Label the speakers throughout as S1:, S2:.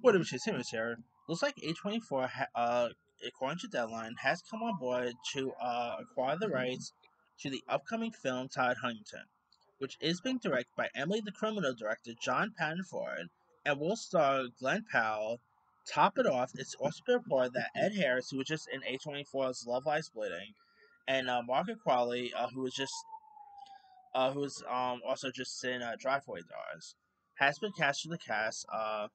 S1: What if she's Simmons here? Looks like A24, ha- uh, according to Deadline, has come on board to uh, acquire the rights to the upcoming film Todd Huntington, which is being directed by Emily the Criminal director John Patton Ford and will star Glen Powell. Top it off, it's also been reported that Ed Harris, who was just in A24's Love Lies Bleeding, and uh, Margaret Qualley, uh, who was just uh, who was um, also just in uh, Drive-Away Dolls, has been cast in the cast. Uh,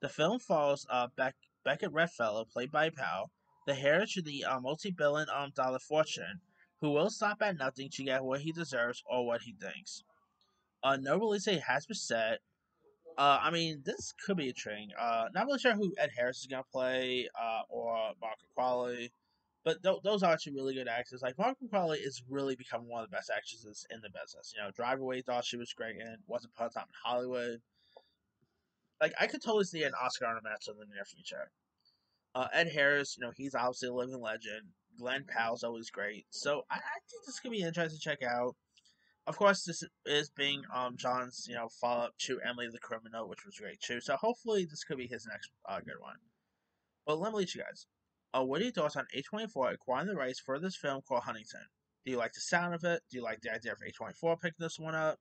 S1: the film follows uh, Beck- Beckett Redfellow, played by Powell, the heir to the uh, multi-billion um, dollar fortune, who will stop at nothing to get what he deserves or what he thinks. Uh, no release date has been set. Uh, I mean, this could be a train. Uh, not really sure who Ed Harris is gonna play, uh, or Margaret Qualley, but th- those are two really good actors. Like Margaret Qualley is really becoming one of the best actresses in the business. You know, Drive Away thought she was great Once Upon a Time in Hollywood. Like I could totally see an Oscar on a match in the near future. Uh, Ed Harris, you know, he's obviously a living legend. Glen Powell's always great. So I, I think this could be interesting to check out. Of course, this is being um John's you know follow up to Emily the Criminal, which was great too. So hopefully this could be his next uh, good one. But let me let you guys. Uh, what are your thoughts on A24 acquiring the rights for this film called Huntington? Do you like the sound of it? Do you like the idea of A24 picking this one up?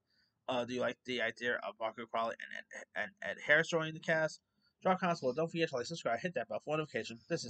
S1: Uh, do you like the idea of Marco Qualley and and Ed Harris joining the cast? Drop below. Don't forget to like, subscribe, hit that bell for notification. This is